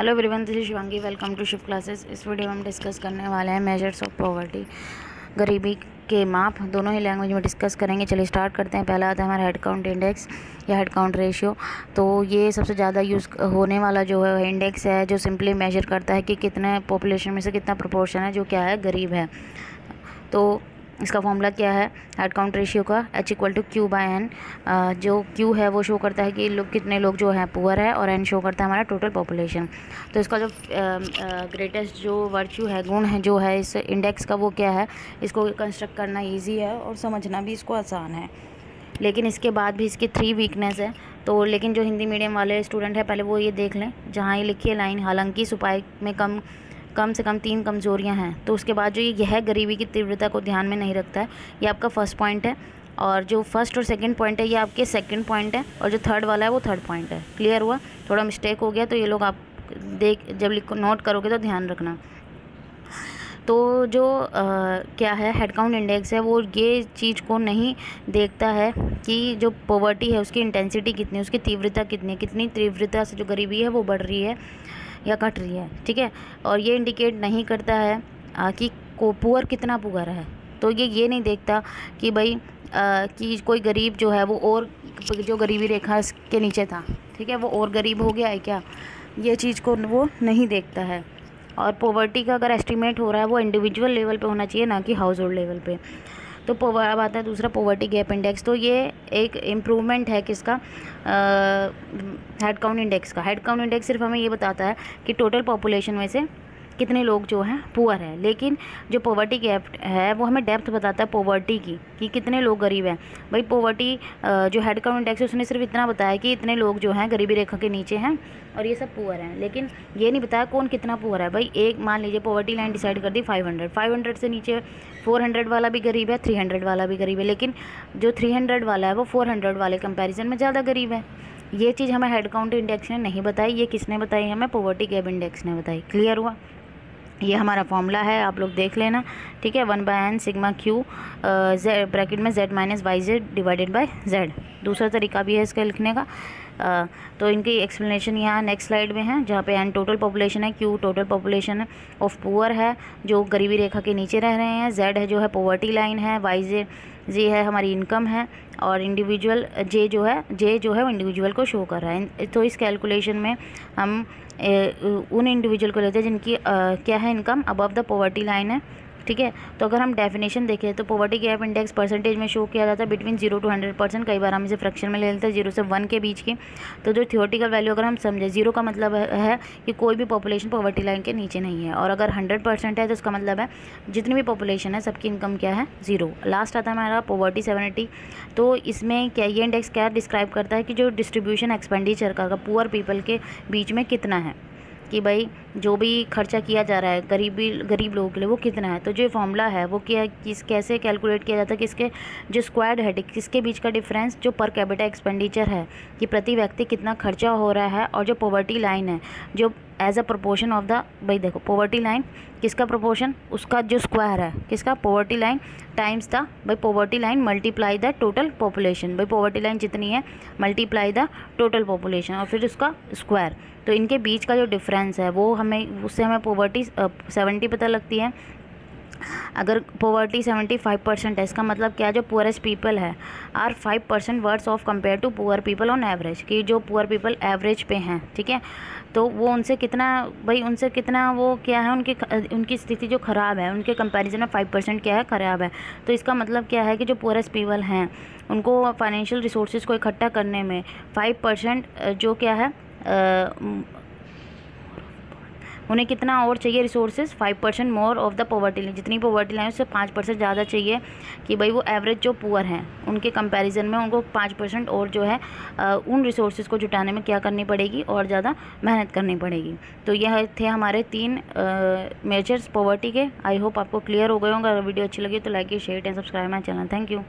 Hello everyone this Shivangi welcome to Shiv classes इस video में हम डिस्कस करने वाले हैं मेजर्स ऑफ़ पॉवर्टी गरीबी के माप, दोनों ही लैंग्वेज में डिस्कस करेंगे। चलिए स्टार्ट करते हैं। पहला आता है हमारा हेड काउंट इंडेक्स या हेड काउंट रेशियो तो ये सबसे ज़्यादा यूज़ होने वाला जो है इंडेक्स है, जो सिंपली मेजर करता है कि कितने पॉपुलेशन में से कितना प्रपोर्शन है, जो क्या है, गरीब है। तो इसका फॉर्मूला क्या है? हेड काउंट रेशियो का H equal to Q by N जो क्यू है वो शो करता है कि लोग, कितने लोग जो हैं पुअर है और एन शो करता है हमारा टोटल पॉपुलेशन तो इसका जो ग्रेटेस्ट जो वर्च्यू है, गुण है, जो है इस इंडेक्स का वो क्या है? इसको कंस्ट्रक्ट करना ईजी है और समझना भी इसको आसान है. लेकिन इसके बाद भी इसकी थ्री वीकनेस है. तो लेकिन जो हिंदी मीडियम वाले स्टूडेंट हैं, पहले वो ये देख लें. जहाँ ये लिखी है लाइन हालाँकि सुपाई में कम कम से कम तीन कमज़ोरियाँ हैं। तो उसके बाद जो ये यह गरीबी की तीव्रता को ध्यान में नहीं रखता है। ये आपका फ़र्स्ट पॉइंट है। और जो फ़र्स्ट और सेकंड पॉइंट है ये आपके सेकंड पॉइंट है। और जो थर्ड वाला है वो थर्ड पॉइंट है। क्लियर हुआ? थोड़ा मिस्टेक हो गया तो ये लोग आप देख जब नोट करोगे तो ध्यान रखना। तो जो आ, क्या है हेड काउंट इंडेक्स है वो ये चीज़ को नहीं देखता है कि जो पॉवर्टी है उसकी इंटेंसिटी कितनी उसकी तीव्रता कितनी कितनी तीव्रता से जो गरीबी है वो बढ़ रही है। या घट रही है, ठीक है? और ये इंडिकेट नहीं करता है कि को पुअर कितना पुअर है। तो ये ये नहीं देखता कि भाई कि कोई गरीब जो है, वो और, जो गरीबी रेखा के नीचे था, ठीक है? वो और गरीब हो गया है क्या? ये चीज़ को वो नहीं देखता है। और पॉवर्टी का अगर एस्टिमेट हो रहा है, वो इंडिविजुअल लेवल पे होना चाहिए, ना कि हाउस होल्ड लेवल पे। तो अब आता है दूसरा पॉवर्टी गैप इंडेक्स तो ये एक इम्प्रूवमेंट है किसका? हेड काउंट इंडेक्स का। हेड काउंट इंडेक्स सिर्फ़ हमें ये बताता है कि टोटल पॉपुलेशन में से कितने लोग जो हैं पुअर हैं। लेकिन जो पॉवर्टी गैप है, वो हमें डेप्थ बताता है पॉवर्टी की, कि कितने लोग गरीब हैं। भाई पॉवर्टी जो हेड काउंट इंडेक्स है, उसने सिर्फ़ इतना बताया कि इतने लोग जो हैं, गरीबी रेखा के नीचे हैं और ये सब पुअर हैं। लेकिन ये नहीं बताया कौन कितना पुअर है। भाई, एक मान लीजिए पॉवर्टी लाइन डिसाइड कर दी फाइव हंड्रेड फाइव हंड्रेड से नीचे फोर हंड्रेड वाला भी गरीब है थ्री हंड्रेड वाला भी गरीब है। लेकिन जो थ्री हंड्रेड वाला है, वो फोर हंड्रेड वाले कंपेरिजन में ज़्यादा गरीब है। ये चीज़ हमें हेड काउंट इंडेक्स ने नहीं बताई, ये किसने बताई? हमें पॉवर्टी गैप इंडेक्स ने बताई। क्लियर हुआ? ये हमारा फॉर्मूला है आप लोग देख लेना। ठीक है one by N sigma Q Z bracket में Z minus Y Z divided by Z दूसरा तरीका भी है इसका लिखने का। आ, तो इनकी एक्सप्लेनेशन यहाँ नेक्स्ट स्लाइड में है जहाँ पे एन टोटल पॉपुलेशन है Q total population of poor है जो गरीबी रेखा के नीचे रह रहे हैं। जेड है जो है पॉवर्टी लाइन है वाई जे जे है हमारी इनकम है और इंडिविजुअल जे जो है जे जो है वो इंडिविजुअल को शो कर रहा है। तो इस कैलकुलेशन में हम उन इंडिविजुअल को लेते हैं जिनकी आ, क्या है income above the poverty line है। ठीक है? तो अगर हम डेफिनेशन देखें तो पॉवर्टी गैप इंडेक्स परसेंटेज में शो किया जाता है between zero to hundred percent कई बार हम इसे फ्रैक्शन में ले लेते हैं ज़ीरो से वन के बीच की। तो जो थियोटिकल वैल्यू अगर हम समझें ज़ीरो का मतलब है कि कोई भी पॉपुलेशन पॉवर्टी लाइन के नीचे नहीं है। और अगर हंड्रेड परसेंट है तो उसका मतलब है जितनी भी पॉपुलेशन है, सबकी इनकम क्या है? ज़ीरो लास्ट आता है हमारा पॉवर्टी सेवेंटी तो इसमें क्या, ये इंडेक्स क्या डिस्क्राइब करता है कि जो डिस्ट्रीब्यूशन एक्सपेंडिचर का पुअर पीपल के बीच में कितना है? कि भाई जो भी खर्चा किया जा रहा है गरीबी, गरीब लोगों के लिए वो कितना है? तो जो फॉर्मूला है, वो क्या किस कैसे कैलकुलेट किया जाता है किसके जो स्क्वाड है किसके बीच का डिफरेंस जो पर कैपिटा एक्सपेंडिचर है, कि प्रति व्यक्ति कितना खर्चा हो रहा है और जो पॉवर्टी लाइन है, जो as a proportion of the भाई देखो पॉवर्टी लाइन किसका प्रोपोर्शन उसका जो स्क्वायर है, किसका? पॉवर्टी लाइन टाइम्स द भाई poverty line multiply the total population भाई पॉवर्टी लाइन जितनी है मल्टीप्लाई द टोटल पॉपुलेशन और फिर उसका स्क्वायर तो इनके बीच का जो डिफरेंस है, वो हमें, उससे हमें पॉवर्टी सेवेंटी पता लगती है अगर पोवर्टी सेवेंटी फाइव परसेंट है, इसका मतलब क्या है? जो पुअरेस्ट पीपल है are five percent worse off compare to poor people on average कि जो पुअर पीपल एवरेज पे हैं, ठीक है? तो वो उनसे कितना, भाई उनसे कितना वो क्या है? उनकी उनकी स्थिति जो ख़राब है, उनके कंपैरिजन में फाइव परसेंट क्या है? ख़राब है। तो इसका मतलब क्या है कि जो पुअरेस्ट पीपल हैं, उनको फाइनेंशियल रिसोर्सेज को इकट्ठा करने में फाइव परसेंट जो क्या है उन्हें कितना और चाहिए resources five percent more of the poverty line जितनी पॉवर्टी लाइन उससे पाँच परसेंट ज़्यादा चाहिए कि भाई वो एवरेज जो पुअर हैं, उनके कंपैरिजन में उनको पाँच परसेंट और जो है उन रिसोर्सेज को जुटाने में क्या करनी पड़ेगी? और ज़्यादा मेहनत करनी पड़ेगी। तो यह थे हमारे तीन मेजर्स पॉवर्टी के। आई होप आपको क्लियर हो गए होंगे। अगर वीडियो अच्छी लगी तो like share and subscribe my channel thank you